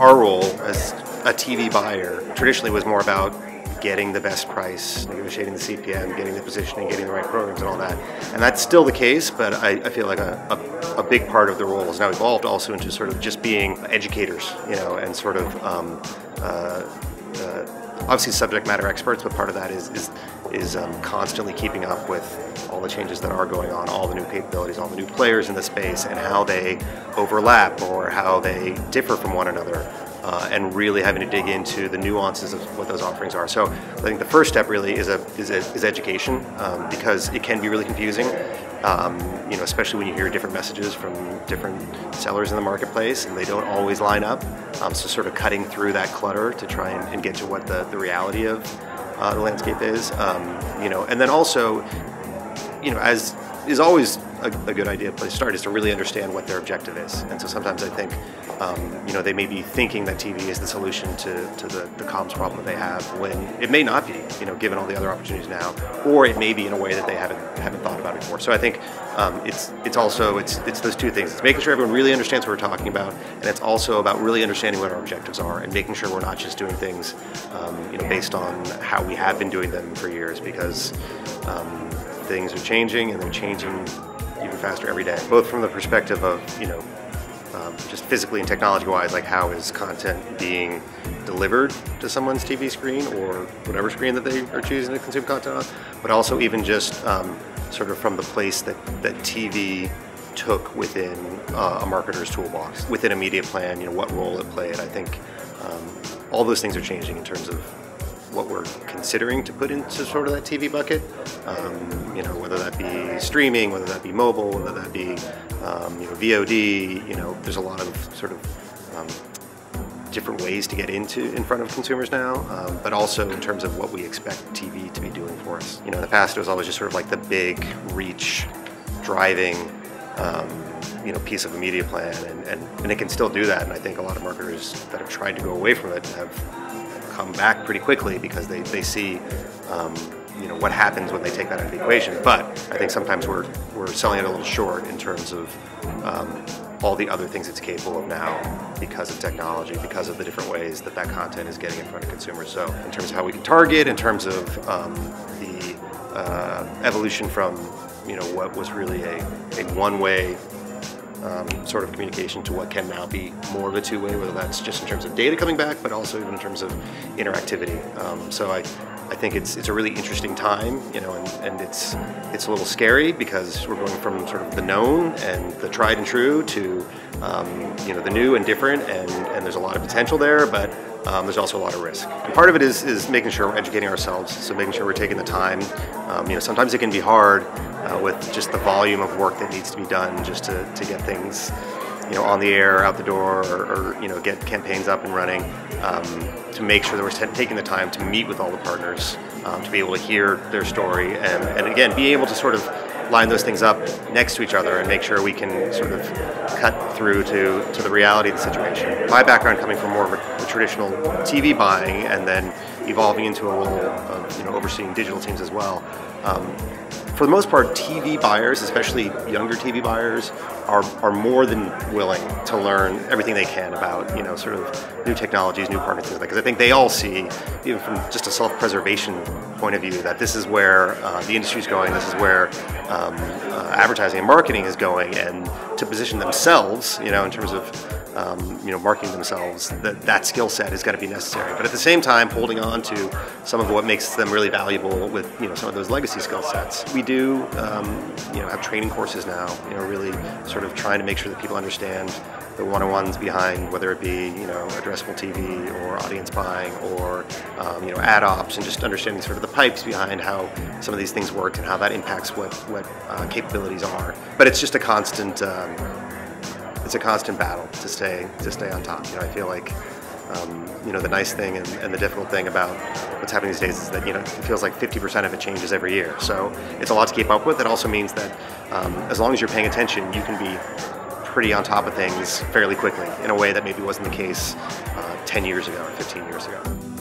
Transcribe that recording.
our role as a TV buyer traditionally was more about getting the best price, negotiating the CPM, getting the positioning, getting the right programs and all that. And that's still the case, but I, I feel like a, a, a, big part of the role has now evolved also into sort of just being educators, you know, and sort of um, uh, uh, obviously subject matter experts, but part of that is is, is um, constantly keeping up with all the changes that are going on, all the new capabilities, all the new players in the space, and how they overlap or how they differ from one another. Uh, and really having to dig into the nuances of what those offerings are. So I think the first step really is a is, a, is education um, because it can be really confusing. Um, you know, especially when you hear different messages from different sellers in the marketplace and they don't always line up. Um, so sort of cutting through that clutter to try and, and get to what the, the reality of uh, the landscape is. Um, you know, and then also, you know, as is always a, a, good idea place to start is to really understand what their objective is. And so sometimes I think, um, you know, they may be thinking that TV is the solution to, to the, the comms problem that they have when it may not be, you know, given all the other opportunities now, or it may be in a way that they haven't haven't thought about before. So I think um, it's it's also it's it's those two things. It's making sure everyone really understands what we're talking about, and it's also about really understanding what our objectives are and making sure we're not just doing things, um, you know, based on how we have been doing them for years because um, things are changing and they're changing faster every day, both from the perspective of, you know, um, just physically and technology wise, like how is content being delivered to someone's TV screen or whatever screen that they are choosing to consume content on, but also even just um, sort of from the place that, that TV took within uh, a marketer's toolbox, within a media plan, you know, what role it played. I think um, all those things are changing in terms of what we're considering to put into sort of that TV bucket. Um, you know, whether that be streaming, whether that be mobile, whether that be um, you know VOD. You know, there's a lot of sort of um, different ways to get into in front of consumers now, um, but also in terms of what we expect TV to be doing for us. You know, in the past it was always just sort of like the big reach, driving. Um, you know, piece of a media plan, and, and, and it can still do that. And I think a lot of marketers that have tried to go away from it have come back pretty quickly because they, they see um, you know what happens when they take that out of the equation. But I think sometimes we're we're selling it a little short in terms of um, all the other things it's capable of now because of technology, because of the different ways that that content is getting in front of consumers. So in terms of how we can target, in terms of um, the uh, evolution from you know what was really a, a one-way um, sort of communication to what can now be more of a two-way, whether that's just in terms of data coming back, but also even in terms of interactivity. Um, so I, I think it's it's a really interesting time, you know, and, and it's it's a little scary because we're going from sort of the known and the tried and true to um, you know the new and different, and, and there's a lot of potential there, but um, there's also a lot of risk. Part of it is, is making sure we're educating ourselves, so making sure we're taking the time. Um, you know, sometimes it can be hard uh, with just the volume of work that needs to be done just to, to get things you know, on the air, out the door, or, or you know, get campaigns up and running um, to make sure that we're taking the time to meet with all the partners, um, to be able to hear their story, and, and again, be able to sort of line those things up next to each other and make sure we can sort of cut through to, to the reality of the situation. My background coming from more of a, a traditional TV buying and then evolving into a role of you know, overseeing digital teams as well. Um, for the most part, TV buyers, especially younger TV buyers, are, are more than willing to learn everything they can about, you know, sort of new technologies, new partnerships, Because I think they all see, even from just a self-preservation point of view, that this is where uh, the industry is going, this is where um, uh, advertising and marketing is going, and to position themselves, you know, in terms of um, you know, marketing themselves, that that skill set is going to be necessary. But at the same time, holding on to some of what makes them really valuable with you know some of those legacy skill sets. We do um, you know have training courses now. You know, really sort of trying to make sure that people understand the one-on-ones behind whether it be you know addressable TV or audience buying or um, you know ad ops and just understanding sort of the pipes behind how some of these things work and how that impacts what what uh, capabilities are. But it's just a constant um, it's a constant battle to stay to stay on top. You know, I feel like um, you know the nice thing and, and, the difficult thing about what's happening these days is that you know it feels like 50% of it changes every year. So it's a lot to keep up with. It also means that um, as long as you're paying attention, you can be pretty on top of things fairly quickly in a way that maybe wasn't the case uh, 10 years ago or 15 years ago.